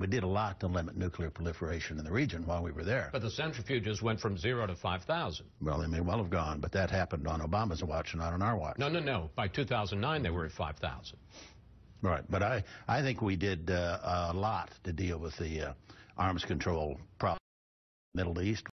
We did a lot to limit nuclear proliferation in the region while we were there. But the centrifuges went from zero to 5,000. Well, they may well have gone, but that happened on Obama's watch, not on our watch. No, no, no. By 2009, they were at 5,000. Right, but I, I think we did uh, a lot to deal with the uh, arms control problem. Middle East.